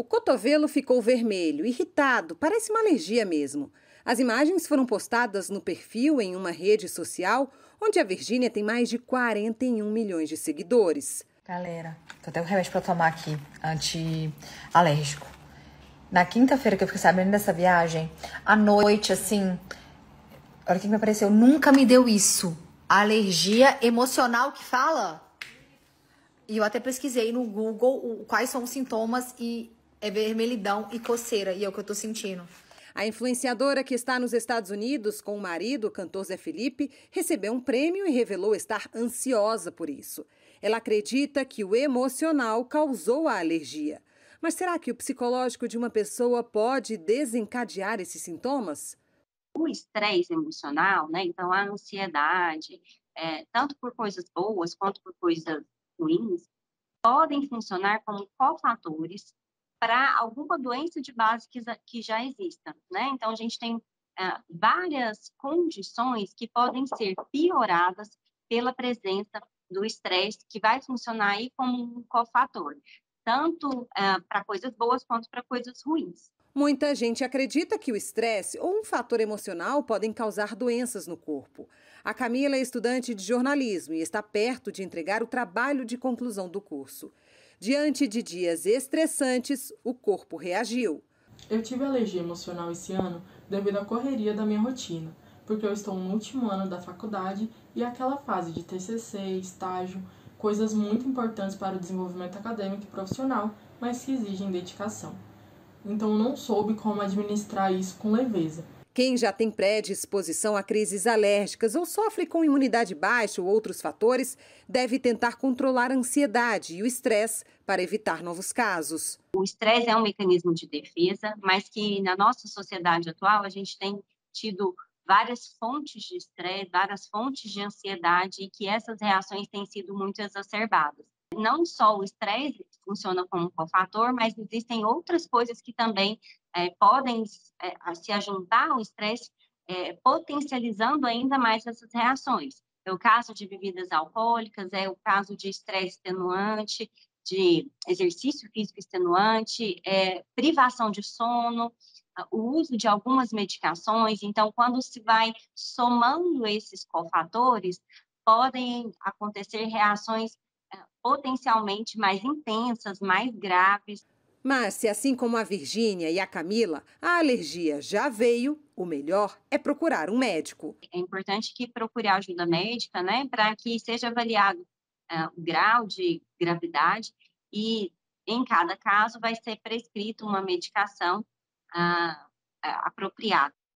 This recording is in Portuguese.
O cotovelo ficou vermelho, irritado, parece uma alergia mesmo. As imagens foram postadas no perfil em uma rede social onde a Virgínia tem mais de 41 milhões de seguidores. Galera, tô até um remédio pra tomar aqui, anti-alérgico. Na quinta-feira que eu fiquei sabendo dessa viagem, à noite, assim, olha o que me apareceu, nunca me deu isso. Alergia emocional que fala? E eu até pesquisei no Google quais são os sintomas e é vermelhidão e coceira, e é o que eu tô sentindo. A influenciadora que está nos Estados Unidos com o marido, o cantor Zé Felipe, recebeu um prêmio e revelou estar ansiosa por isso. Ela acredita que o emocional causou a alergia. Mas será que o psicológico de uma pessoa pode desencadear esses sintomas? O estresse emocional, né? Então, a ansiedade, é, tanto por coisas boas quanto por coisas ruins, podem funcionar como cofatores para alguma doença de base que, que já exista, né? Então, a gente tem é, várias condições que podem ser pioradas pela presença do estresse, que vai funcionar aí como um cofator, tanto é, para coisas boas quanto para coisas ruins. Muita gente acredita que o estresse ou um fator emocional podem causar doenças no corpo. A Camila é estudante de jornalismo e está perto de entregar o trabalho de conclusão do curso. Diante de dias estressantes, o corpo reagiu. Eu tive alergia emocional esse ano devido à correria da minha rotina, porque eu estou no último ano da faculdade e aquela fase de TCC, estágio, coisas muito importantes para o desenvolvimento acadêmico e profissional, mas que exigem dedicação. Então eu não soube como administrar isso com leveza quem já tem predisposição a crises alérgicas ou sofre com imunidade baixa ou outros fatores deve tentar controlar a ansiedade e o estresse para evitar novos casos. O estresse é um mecanismo de defesa, mas que na nossa sociedade atual a gente tem tido várias fontes de estresse, várias fontes de ansiedade e que essas reações têm sido muito exacerbadas. Não só o estresse funciona como cofator, mas existem outras coisas que também é, podem é, se ajuntar ao estresse, é, potencializando ainda mais essas reações. É o caso de bebidas alcoólicas, é o caso de estresse extenuante, de exercício físico extenuante, é, privação de sono, o uso de algumas medicações. Então, quando se vai somando esses cofatores, podem acontecer reações potencialmente mais intensas, mais graves. Mas se assim como a Virgínia e a Camila, a alergia já veio, o melhor é procurar um médico. É importante que procure ajuda médica, né, para que seja avaliado uh, o grau de gravidade e em cada caso vai ser prescrito uma medicação uh, apropriada.